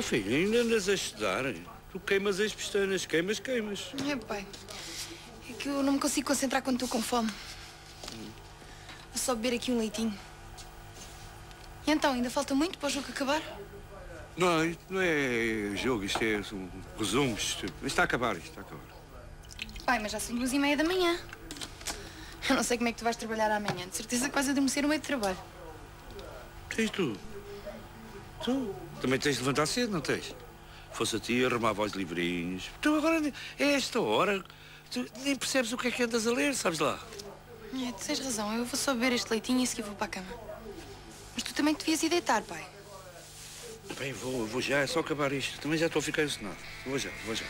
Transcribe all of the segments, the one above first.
Oh filho, ainda andas a estudar? Tu queimas as pestanas, queimas, queimas. É, pai. É que eu não me consigo concentrar quando estou com fome. Vou só beber aqui um leitinho. E então, ainda falta muito para o jogo acabar? Não, isto não é jogo, isto é um resumo. Isto, isto está a acabar, isto está a acabar. Pai, mas já são duas e meia da manhã. Eu não sei como é que tu vais trabalhar amanhã. De certeza que vais adormecer no meio de trabalho. Tens tu. Tu também tens de levantar cedo, não tens? Fosse a ti, arrumava os livrinhos. Tu agora, é esta hora, tu nem percebes o que é que andas a ler, sabes lá? É, tu tens razão. Eu vou só beber este leitinho e seguir vou para a cama. Mas tu também devias ir deitar, pai. Bem, vou, vou já, é só acabar isto. Também já estou a ficar ensinado. Vou já, vou já.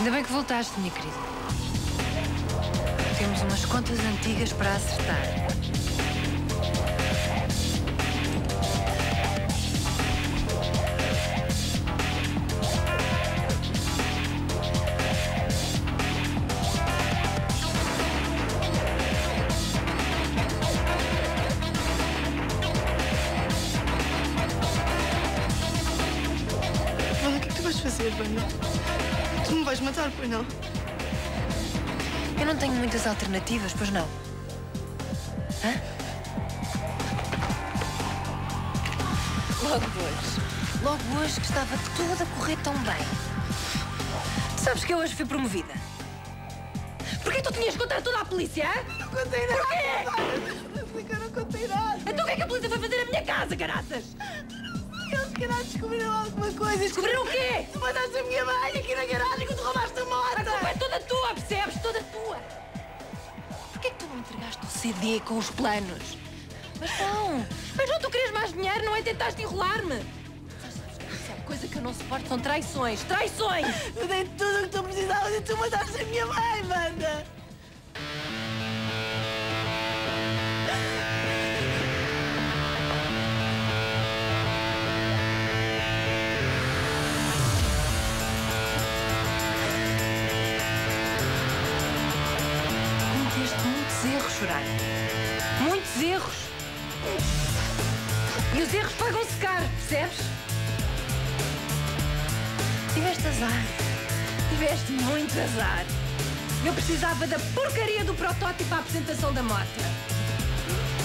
Ainda bem que voltaste, minha querida. Temos umas contas antigas para acertar. O que é que tu vais fazer, Banda? Tu me vais matar, pois não? Eu não tenho muitas alternativas, pois não? Hã? Logo hoje. Logo hoje que estava tudo a correr tão bem. Sabes que eu hoje fui promovida. Porquê tu tinhas contar tudo à polícia? Não contei nada. Porquê? Não contei nada. Então o que é que a polícia foi fazer à minha casa, caraças? Eles, se calhar, descobriram alguma coisa. Descobriram o quê? Tu mataste a minha mãe aqui na garagem quando roubaste a moto. A culpa é toda tua, percebes? Toda tua. Porquê que tu não entregaste o CD com os planos? Mas não. Mas não, tu querias mais dinheiro, não é? Tentaste enrolar-me. Que é coisa que eu não suporto, são traições. Traições! Eu dei tudo o que tu precisavas e tu mataste a minha mãe, Banda. Muitos erros, Soraya. Muitos erros. E os erros pagam-se caro, percebes? Tiveste azar. Tiveste muito azar. Eu precisava da porcaria do protótipo à apresentação da moto.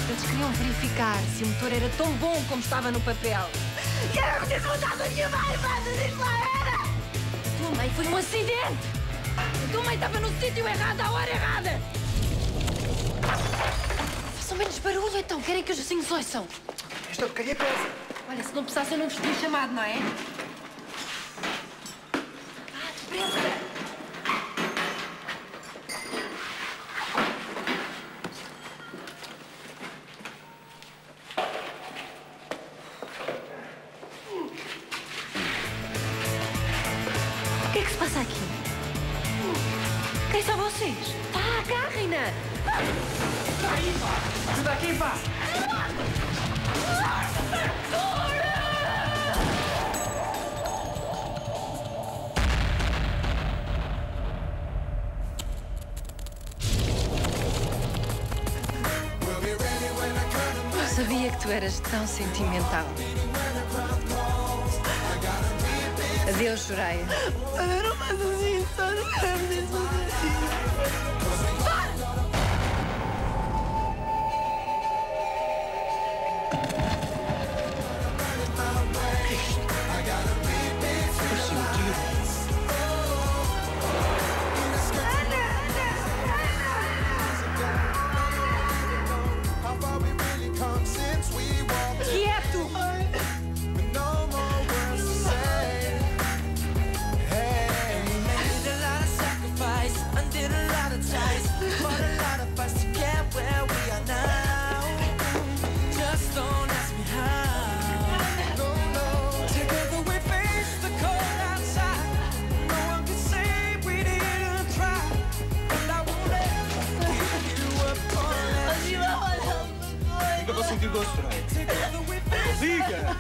Eles queriam verificar se o motor era tão bom como estava no papel. E era por ter matado a minha. Diz lá, era. A tua mãe foi um acidente! A tua mãe estava no sítio errado à hora errada! Barulho então, querem que os vizinhos ouçam. Esta porcaria pesa. Olha, se não precisasse eu não vos tinha chamado, não é? Ah, depressa! O que é que se passa aqui? Quem são vocês? Ah, agarrem-na! Sabia que tu eras tão sentimental. Adeus, Soraya. Banda, não faças isso. Não isso. Liga!